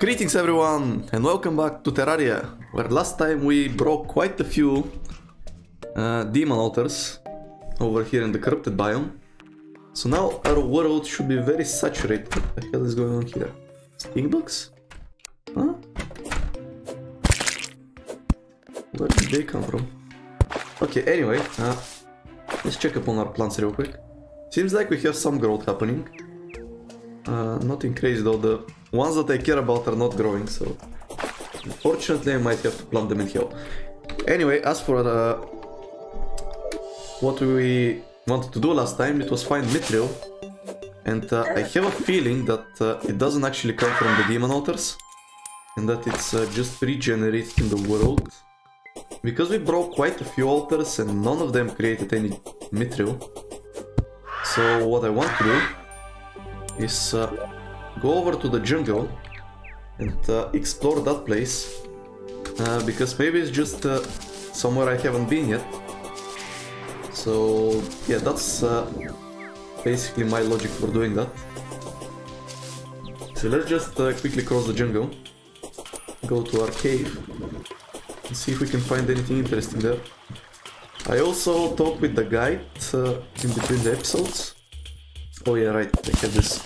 Greetings everyone and welcome back to Terraria, where last time we broke quite a few uh, demon altars over here in the corrupted biome. So now our world should be very saturated. What the hell is going on here? Stink bugs? Huh? Where did they come from? Okay, anyway, uh, let's check upon our plants real quick. Seems like we have some growth happening. Uh, nothing crazy though, the ones that I care about are not growing, so... Unfortunately I might have to plant them in here. Anyway, as for uh, what we wanted to do last time, it was find Mythril. And uh, I have a feeling that uh, it doesn't actually come from the demon altars. And that it's uh, just regenerated in the world. Because we broke quite a few altars and none of them created any Mythril. So what I want to do is uh, go over to the jungle and uh, explore that place uh, because maybe it's just uh, somewhere I haven't been yet. So yeah that's uh, basically my logic for doing that. So let's just uh, quickly cross the jungle go to our cave and see if we can find anything interesting there. I also talked with the guide in between the episodes. Oh yeah, right, I have this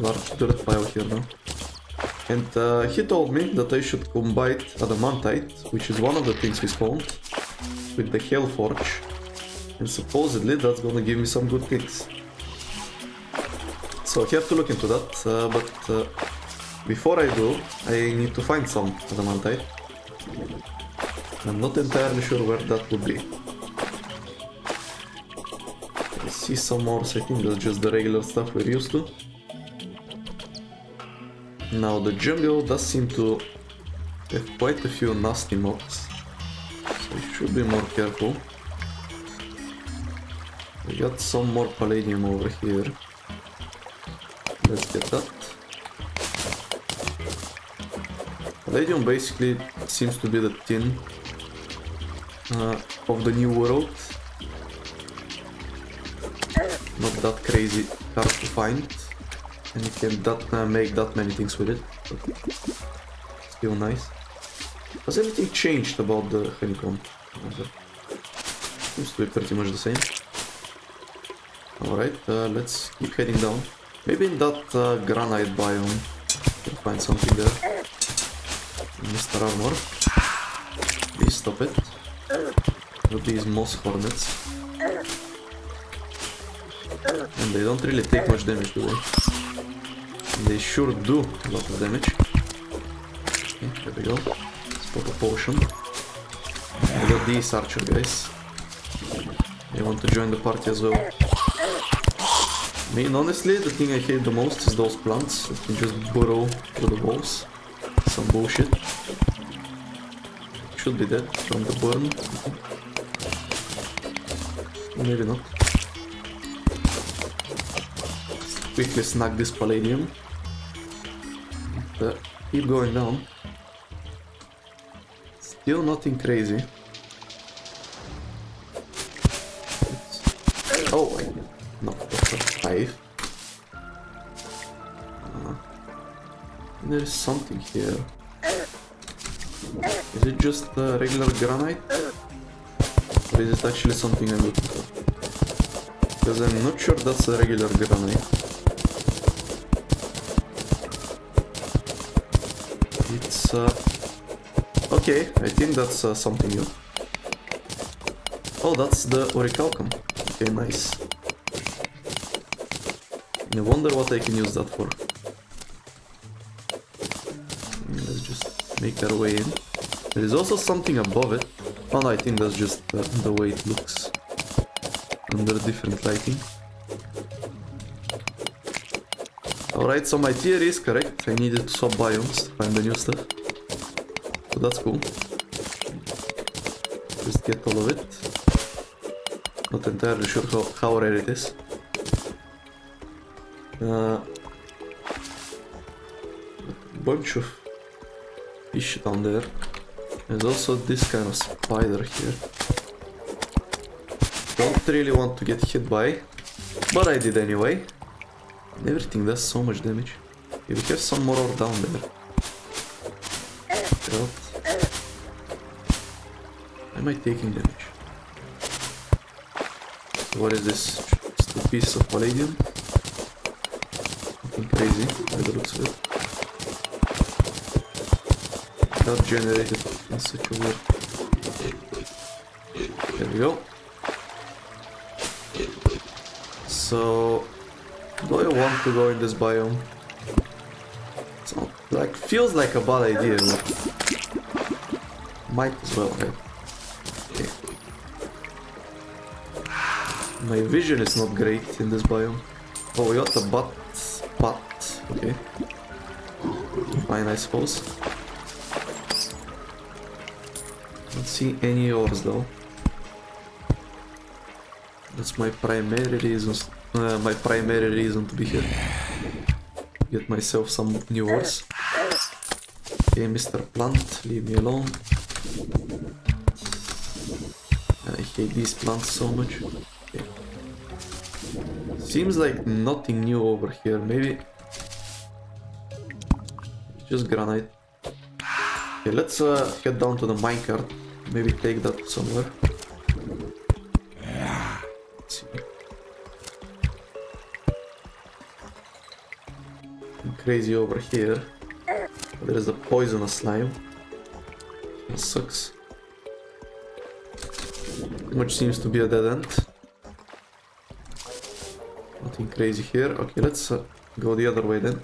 large dirt pile here now. And uh, he told me that I should combine adamantite, which is one of the things we spawned, with the Hell Forge. And supposedly that's gonna give me some good things. So I have to look into that, uh, but uh, before I do, I need to find some adamantite. I'm not entirely sure where that would be I see some more, I think that's just the regular stuff we're used to. Now the jungle does seem to have quite a few nasty mobs, so we should be more careful. We got some more palladium over here. Let's get that. Palladium basically seems to be the tin uh, of the new world not that crazy hard to find and you can that, uh, make that many things with it. Still nice. Has anything changed about the honeycomb? Seems to be pretty much the same. Alright uh, let's keep heading down. Maybe in that uh, granite biome we'll find something there. Mr. Armor please stop it. With these moss hornets. And they don't really take much damage, do they? They sure do a lot of damage. Okay, there we go. Let's pop a potion. I got these archer guys. They want to join the party as well. I mean, honestly, the thing I hate the most is those plants that can just burrow through the walls. Some bullshit. Should be dead from the burn. Maybe not. quickly snag this palladium. But keep going down. Still nothing crazy. Oh, that's a five. Uh, there is something here. Is it just regular granite? Or is it actually something I'm looking for? Because I'm not sure that's a regular granite. Okay, I think that's uh, something new. Oh, that's the orichalcum. Okay, nice. I wonder what I can use that for. Let's just make our way in. There is also something above it. Oh no, I think that's just uh, the way it looks. Under different lighting. Alright, so my theory is correct. I needed to swap biomes to find the new stuff. That's cool. Just get all of it. Not entirely sure how, how rare it is. Uh, bunch of fish down there. There's also this kind of spider here. Don't really want to get hit by, but I did anyway. Everything does so much damage. Okay, we have some more down there. Am I taking damage? What is this? Just a piece of palladium? Nothing crazy by the looks of it. Not generated in such a way. There we go. So, do I want to go in this biome? It's not, like, feels like a bad idea, might as well, right? My vision is not great in this biome. Oh, we got the butt, butt, okay. Fine, I suppose. Don't see any ores though. That's my primary reason. Uh, my primary reason to be here. Get myself some new ores. Okay, Mr. Plant, leave me alone. I hate these plants so much. Seems like nothing new over here. Maybe just granite. Okay, let's uh, head down to the minecart. Maybe take that somewhere. Crazy over here. There is a poisonous slime. That sucks. Which seems to be a dead end. Crazy here. Okay, let's uh, go the other way then.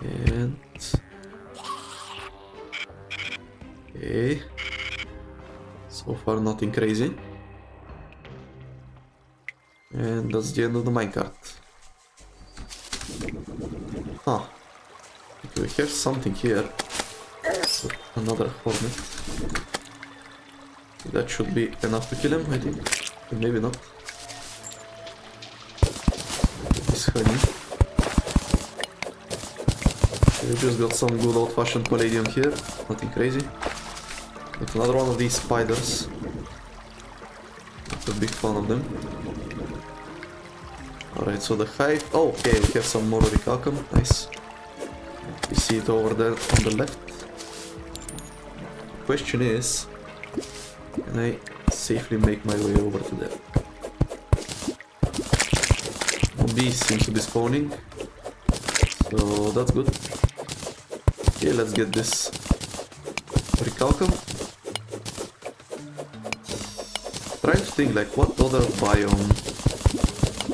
And okay, so far nothing crazy. And that's the end of the minecart. Huh. Okay, we have something here. Another hornet. That should be enough to kill him, I think. Maybe not. Honey. We just got some good old-fashioned palladium here. Nothing crazy. But another one of these spiders. Not a big fan of them. Alright, so the hive... Oh, okay, we have some more orichalcum. Nice. You see it over there on the left. Question is... Can I safely make my way over to there? Bees seem to be spawning. So that's good. Okay, let's get this orichalcum. Trying to think like what other biome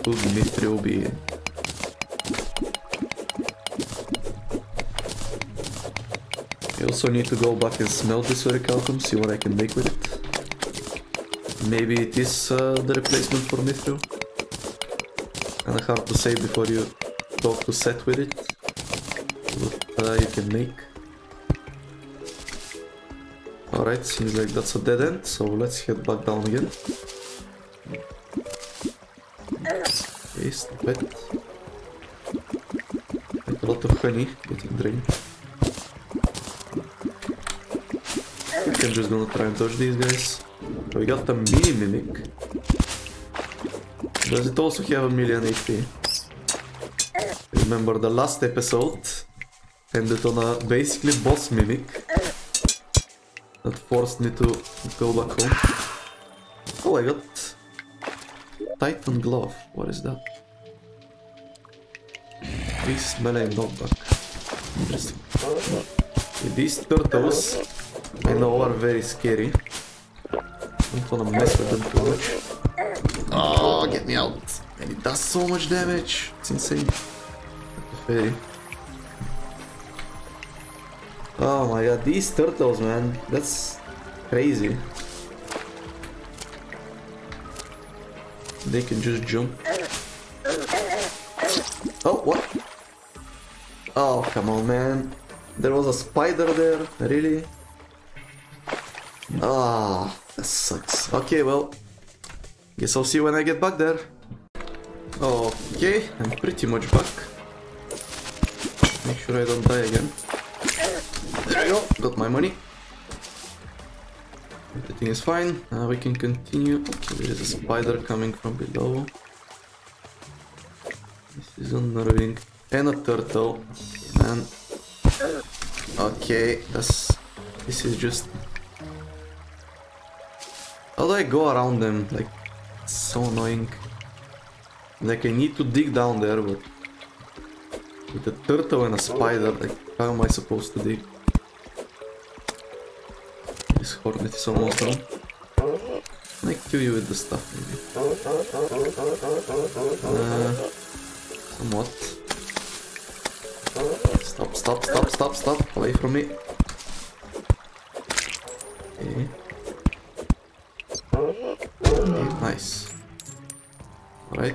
could Mythril be in? I also need to go back and smell this orichalcum, see what I can make with it. Maybe it is uh, the replacement for Mythril. Kinda hard to say before you talk to Seth with it. What uh, you can make. Alright, seems like that's a dead end, so let's head back down again. Stop it. Like a lot of honey getting I'm just gonna try and touch these guys. We got the mini mimic. Does it also have a million HP? Remember the last episode ended on a basically boss mimic that forced me to go back home. Oh, I got Titan glove. What is that? This melee knockback. Interesting. These turtles I know are very scary. Don't wanna mess with them too much. Oh, get me out! And it does so much damage. It's insane. Fairy. Oh my god, these turtles, man. That's crazy. They can just jump. Oh, what? Oh, come on, man. There was a spider there? Really? Ah, that sucks. Okay, well. Guess I'll see when I get back there. Okay, I'm pretty much back. Make sure I don't die again. There we go, got my money. Everything is fine, now we can continue. Okay, there is a spider coming from below. This is unnerving. And a turtle. Man. Okay, that's... This is just... How do I go around them? Like, so annoying. Like, I need to dig down there, but... With a turtle and a spider, like, how am I supposed to dig? This hornet is almost done. I kill you with the stuff, maybe? Uh, somewhat. Stop, stop, stop, stop, stop. Away from me. Alright.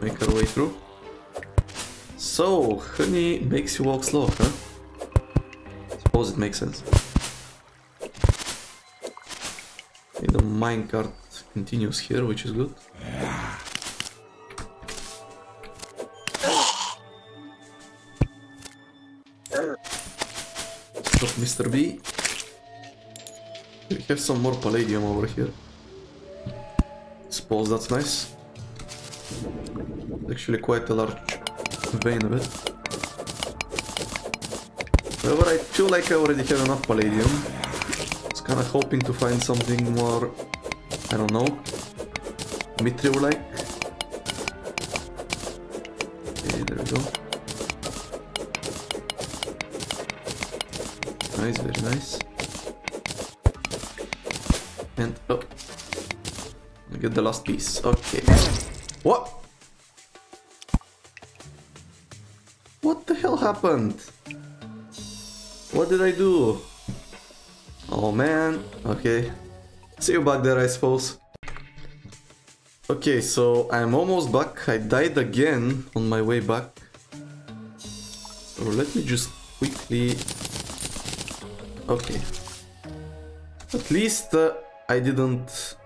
Make our way through. So, honey makes you walk slow, huh? Suppose it makes sense. Okay, the minecart continues here, which is good. Stop, Mr. B. We have some more palladium over here. Suppose that's nice. Actually quite a large vein of it. However, I feel like I already have enough palladium. I was kinda hoping to find something more, I don't know, mythril-like. The last piece. Okay. What? What the hell happened? What did I do? Oh man. Okay. See you back there, I suppose. Okay, so I'm almost back. I died again on my way back. So let me just quickly... Okay. At least uh, I didn't,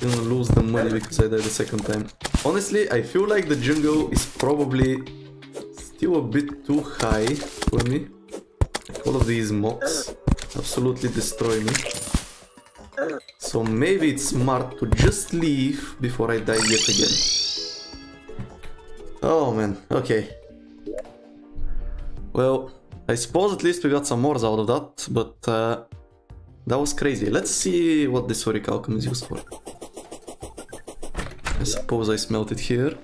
didn't lose the money because I died the second time. Honestly, I feel like the jungle is probably still a bit too high for me. Like all of these mobs absolutely destroy me. So maybe it's smart to just leave before I die yet again. Oh man, okay. Well, I suppose at least we got some mores out of that, but uh, that was crazy. Let's see what this orichalcum is used for. I suppose I smelt it here.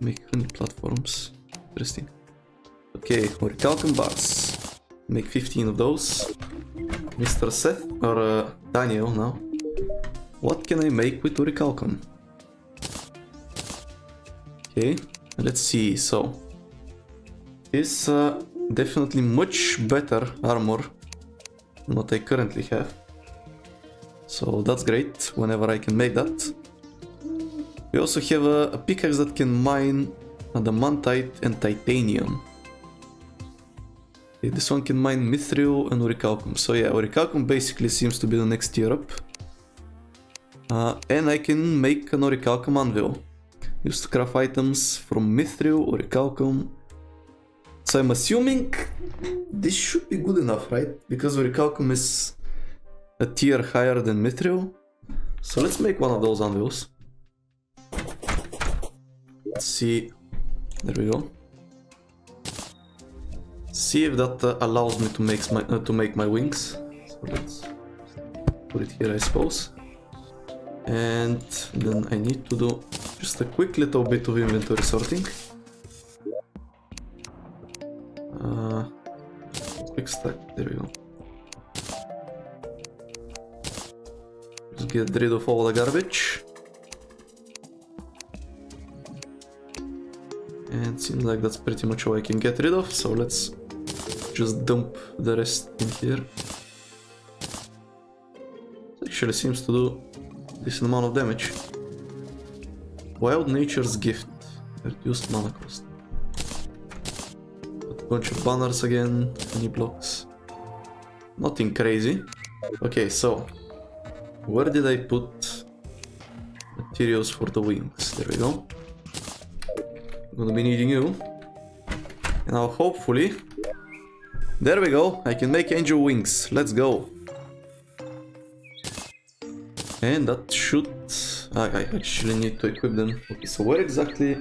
Make honey platforms. Interesting. Okay, orichalcum bars. Make 15 of those. Mr. Seth, or uh, Daniel now. What can I make with orichalcum? Okay, let's see. So, is uh, definitely much better armor than what I currently have. So that's great, whenever I can make that. We also have a, a pickaxe that can mine adamantite and titanium. Okay, this one can mine mythril and orichalcum. So yeah, orichalcum basically seems to be the next tier up. Uh, and I can make an orichalcum anvil. Use to craft items from mythril, orichalcum. So I'm assuming this should be good enough, right? Because orichalcum is a tier higher than mythril. So let's make one of those anvils. Let's see. There we go. See if that uh, allows me to make my uh, to make my wings. So let's put it here, I suppose. And then I need to do just a quick little bit of inventory sorting. Uh, quick stack, there we go. Just get rid of all the garbage. And seems like that's pretty much all I can get rid of, so let's just dump the rest in here. It actually seems to do decent amount of damage. Wild Nature's Gift. Reduced mana cost. A bunch of banners again, any blocks. Nothing crazy. Okay, so where did I put materials for the wings? There we go. Gonna be needing you. Now hopefully... There we go, I can make angel wings. Let's go. And that should I, I actually need to equip them. Okay, so where exactly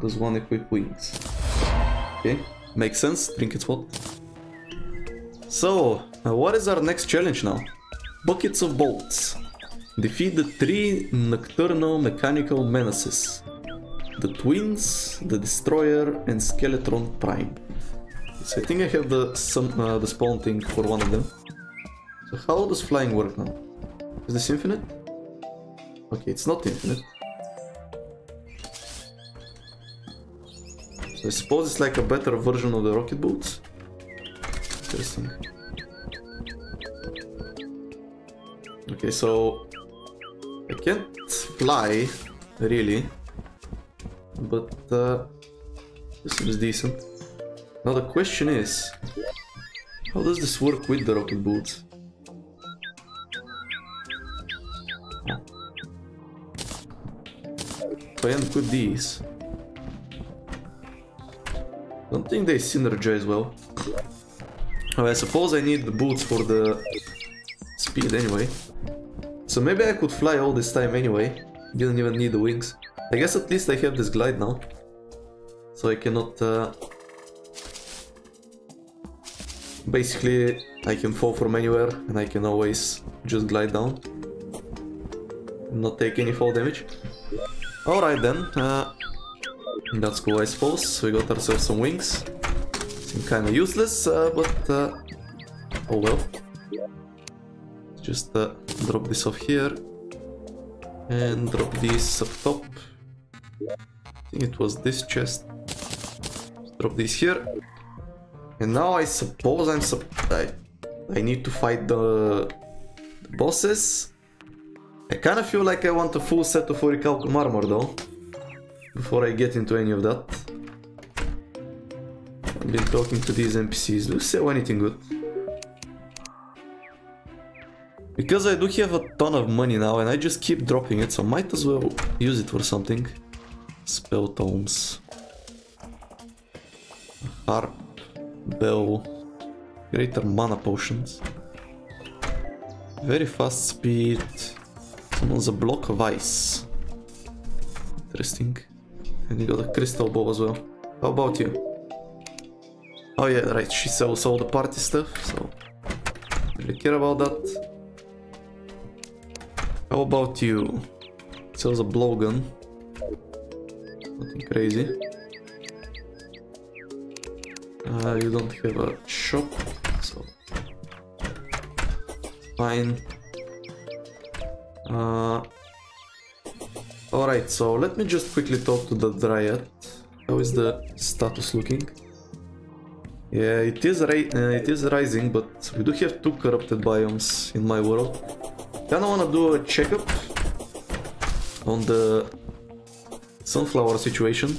does one equip wings? Okay, makes sense. Drink Trinkets what? So, uh, what is our next challenge now? Buckets of bolts. Defeat the three nocturnal mechanical menaces. The Twins, the Destroyer, and Skeletron Prime. So I think I have the some uh, the spawn thing for one of them. So how does flying work now? Is this infinite? Okay, it's not infinite. So I suppose it's like a better version of the rocket boots. Interesting. Okay, so I can't fly, really, but uh, this seems decent. Now the question is, how does this work with the rocket boots? If I these, don't think they synergize well. Oh, I suppose I need the boots for the speed anyway. So maybe I could fly all this time anyway. Didn't even need the wings. I guess at least I have this glide now. So I cannot... Uh... Basically, I can fall from anywhere and I can always just glide down. Not take any fall damage. Alright then. Uh... That's cool I suppose. We got ourselves some wings. Seem kinda useless, uh, but... Uh... Oh well. Just uh, drop this off here. And drop this up top. I think it was this chest. Drop this here. And now I suppose I'm sup I, I need to fight the, the bosses. I kind of feel like I want a full set of Orichalcum armor though. Before I get into any of that. I've been talking to these NPCs. Do you say anything good? Because I do have a ton of money now and I just keep dropping it, so might as well use it for something. Spell tomes. Harp. Bell. Greater mana potions. Very fast speed. Someone's a block of ice. Interesting. And you got a crystal ball as well. How about you? Oh yeah, right, she sells all the party stuff, so... Really care about that. How about you? Sells a blowgun. Crazy. Uh, you don't have a shop, so fine. Uh, Alright, so let me just quickly talk to the Dryad. How is the status looking? Yeah, it is, uh, it is rising, but we do have two corrupted biomes in my world. Kinda wanna do a checkup on the sunflower situation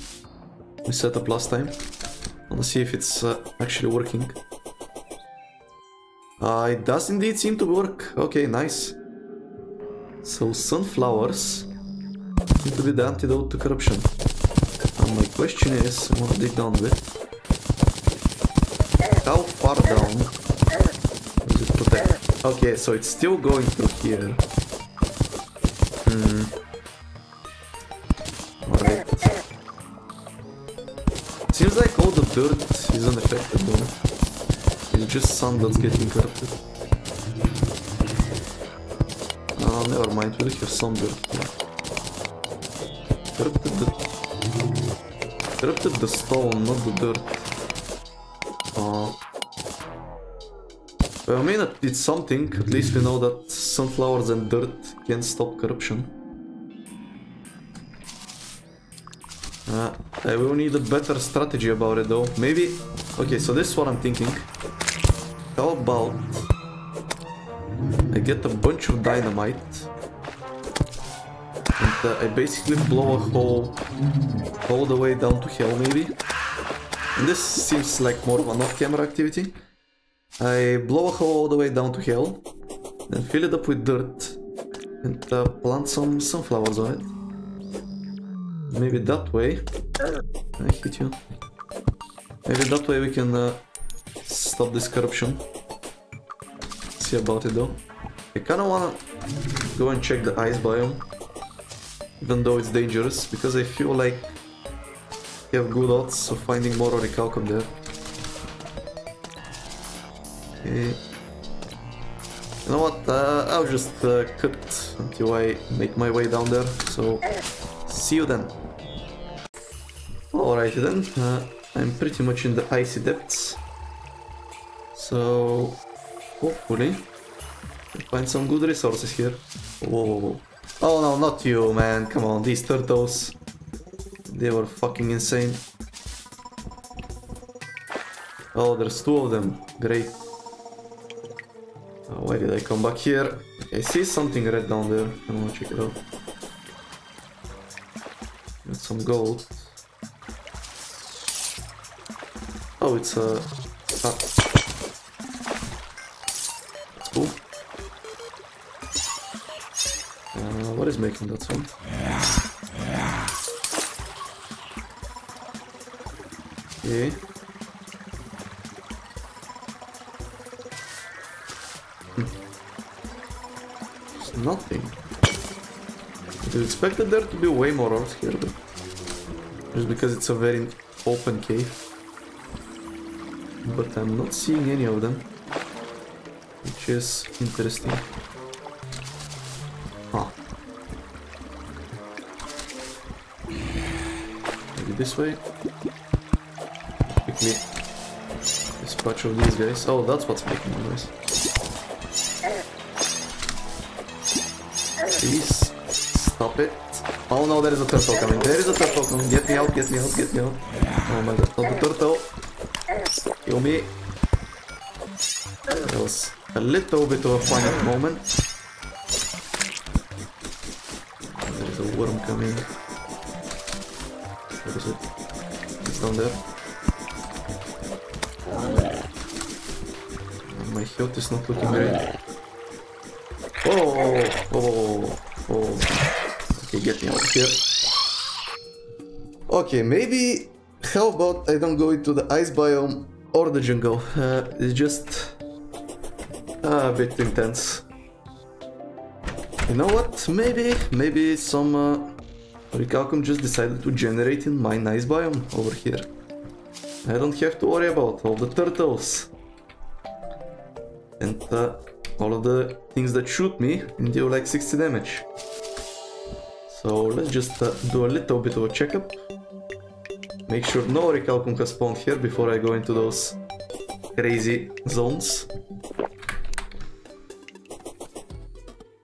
we set up last time. Wanna see if it's uh, actually working. Uh, it does indeed seem to work. Okay, nice. So sunflowers seem to be the antidote to corruption. And my question is, I wanna dig down a bit. How far down Okay, so it's still going through here. Hmm. Dirt is unaffected though. It's just sun that's getting corrupted. Oh, never mind, we have some dirt. Corrupted the... Corrupted the stone, not the dirt. Oh. Well, I mean, it's something. At least we know that sunflowers and dirt can stop corruption. Uh, I will need a better strategy about it though. Maybe... Okay, so this is what I'm thinking. How about... I get a bunch of dynamite. And uh, I basically blow a hole all the way down to hell maybe. And this seems like more of an off-camera activity. I blow a hole all the way down to hell, then fill it up with dirt, and uh, plant some sunflowers on it. Maybe that way... I hit you. Maybe that way we can uh, stop this corruption. See about it though. I kinda wanna go and check the ice biome. even though it's dangerous, because I feel like we have good odds of finding more Orichalcum there. Okay. You know what, uh, I'll just uh, cut until I make my way down there, so see you then. Alrighty then, uh, I'm pretty much in the icy depths, so hopefully find some good resources here. Whoa, whoa, whoa. Oh no, not you man, come on, these turtles, they were fucking insane. Oh, there's two of them, great. Uh, why did I come back here? I see something red down there. I wanna check it out. Got some gold. Oh, it's a... Ah. That's cool. Uh, what is making that sound? Okay. Nothing. I expected there to be way more art here, but just because it's a very open cave. But I'm not seeing any of them, which is interesting. Huh. Maybe this way. Quickly dispatch of these guys. Oh, that's what's making noise. Stop it. Oh no, there is a turtle coming. There is a turtle coming. Get me out, get me out, get me out. Oh my god, not the turtle. Kill me. That was a little bit of a funny moment. There is a worm coming. Where is it? It's down there. My health is not looking great. Oh, oh, oh, oh. Get me here. Okay, maybe... How about I don't go into the ice biome or the jungle? Uh, it's just... a bit intense. You know what? Maybe, maybe some... Uh, Orichalcum just decided to generate in my nice biome over here. I don't have to worry about all the turtles. And uh, all of the things that shoot me and deal like 60 damage. So let's just uh, do a little bit of a checkup. Make sure no Orichalcum has spawned here before I go into those crazy zones.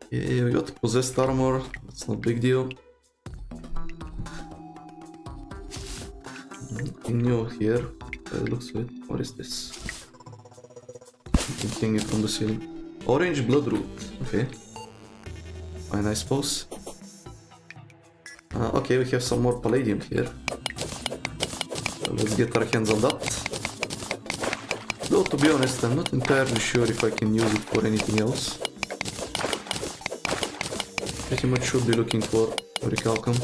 Yeah, we got possessed armor, that's not big deal. Nothing new here, that looks good. What is this? You can hang it from the ceiling. Orange bloodroot, okay. Fine, I suppose. Okay, we have some more palladium here. Let's get our hands on that. Though, to be honest, I'm not entirely sure if I can use it for anything else. Pretty much should be looking for Orichalcum.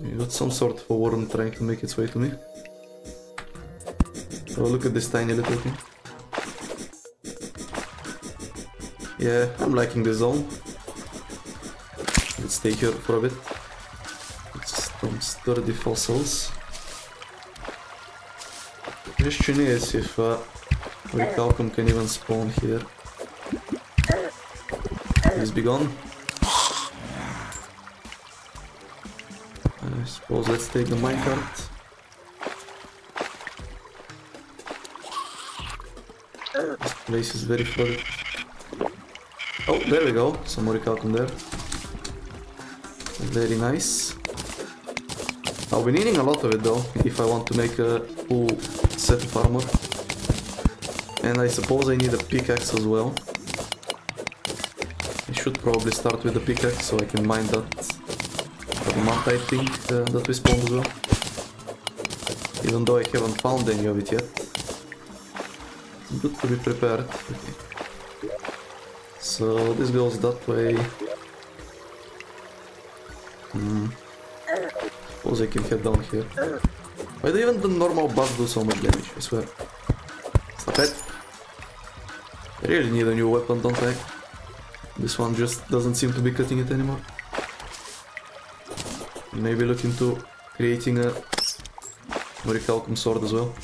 We got some sort of a worm trying to make its way to me. Oh, look at this tiny little thing. Yeah, I'm liking this zone. Let's stay here for a bit. It's some sturdy fossils. Question is if uh, Orichalcum can even spawn here. Please be gone. I suppose let's take the minecart. This place is very flooded. Oh, there we go. Some Orichalcum there. Very nice. I'll be needing a lot of it though, if I want to make a full set of armor. And I suppose I need a pickaxe as well. I should probably start with the pickaxe so I can mine that map I think uh, that we spawned as well. Even though I haven't found any of it yet. It's good to be prepared. Okay. So this goes that way. Suppose I can head down here. Why do even the normal buff do so much damage? I swear. Stop it. I really need a new weapon, don't I? This one just doesn't seem to be cutting it anymore. Maybe look into creating a Orichalcum sword as well.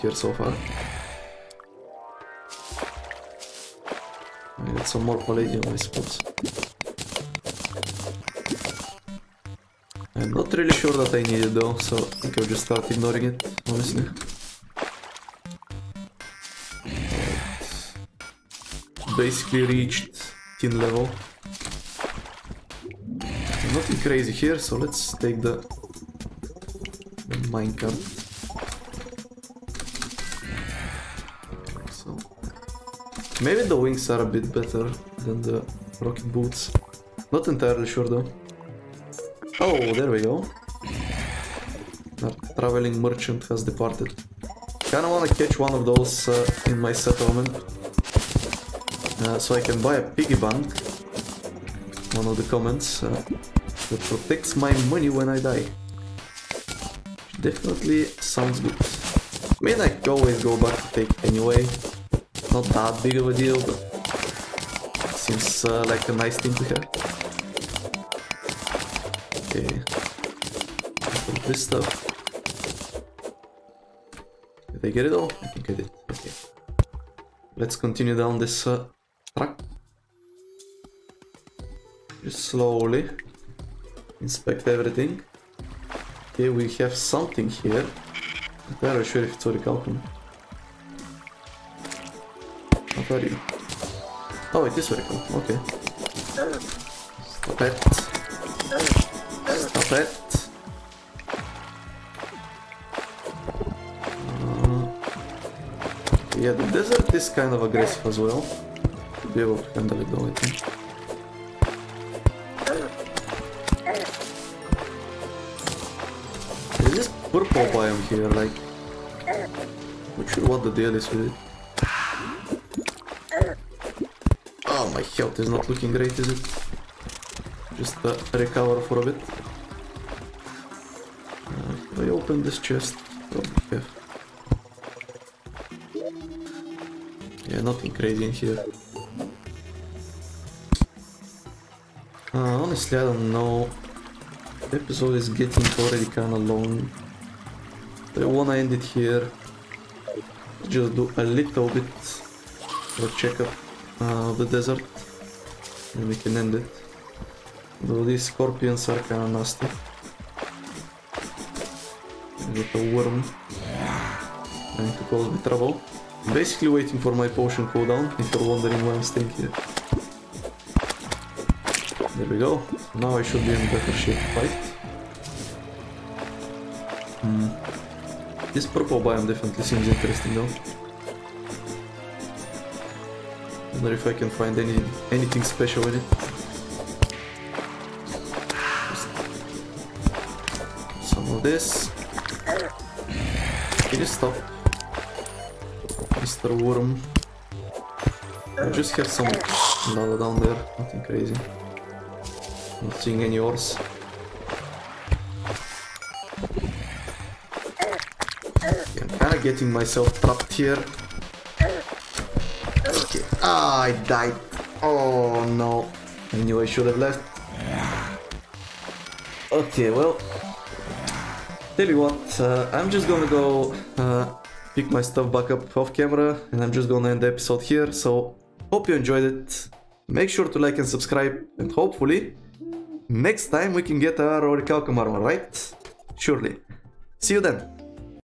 Here so far. I need some more palladium, I suppose. I'm not really sure that I need it though, so I think I'll just start ignoring it, honestly. Basically reached tin level. Nothing crazy here, so let's take the, the minecart. Maybe the wings are a bit better than the rocket boots. Not entirely sure though. Oh, there we go. Our traveling merchant has departed. Kinda wanna catch one of those uh, in my settlement. Uh, so I can buy a piggy bank. One of the comments. Uh, that protects my money when I die. Definitely sounds good. I mean, I always go back to take anyway. Not that big of a deal, but seems uh, like a nice thing to have. Okay. This stuff. Did I get it all? I think I did. Okay. Let's continue down this uh, track. Just slowly inspect everything. Okay, we have something here. I'm not sure if it's already orichalcum. Oh, it is orichalcum. Okay. Stop it. Stop it. Uh, yeah, the desert is kind of aggressive as well. To be able to handle it though, I think. This purple biome here, like... Not sure what the deal is with it. Health is not looking great, is it? Just uh, recover for a bit. Uh, I open this chest, probably have. Yeah, nothing crazy in here. Uh, honestly, I don't know. The episode is getting already kinda long. I wanna end it here. Just do a little bit of checkup uh, the desert. And we can end it. Though these scorpions are kinda nasty. Get a worm. Trying to cause me trouble. I'm basically waiting for my potion cooldown, if you're wondering why I'm staying here. There we go. Now I should be in better shape to fight. Hmm. This purple biome definitely seems interesting though. I wonder if I can find any anything special in it. Some of this. Can you stop? Mr. Worm. I just have some lava down there, nothing crazy. Not seeing any ores. I'm kinda getting myself trapped here. I died. Oh no. I knew I should have left. Okay, well. Tell you what, uh, I'm just gonna go uh, pick my stuff back up off camera and I'm just gonna end the episode here. So, hope you enjoyed it. Make sure to like and subscribe and hopefully next time we can get our orichalcum armor, right? Surely. See you then.